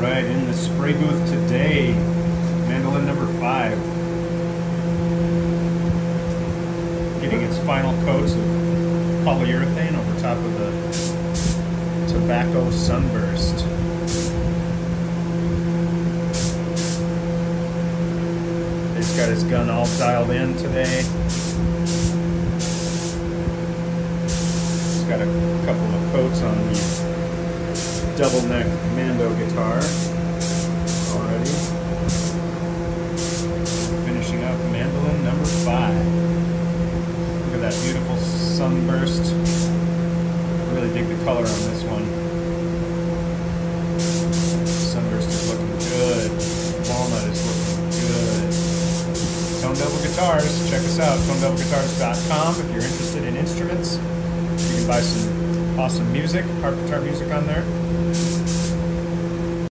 right, in the spray booth today, mandolin number five. Getting its final coats of polyurethane over top of the tobacco sunburst. He's got his gun all dialed in today. He's got a couple of coats on double neck Mando guitar already. Finishing up mandolin number five. Look at that beautiful sunburst. Really dig the color on this one. Sunburst is looking good. Walnut is looking good. Tonedevil Guitars. Check us out, tonedevilguitars.com if you're interested in instruments. You can buy some awesome music, harp guitar music on there.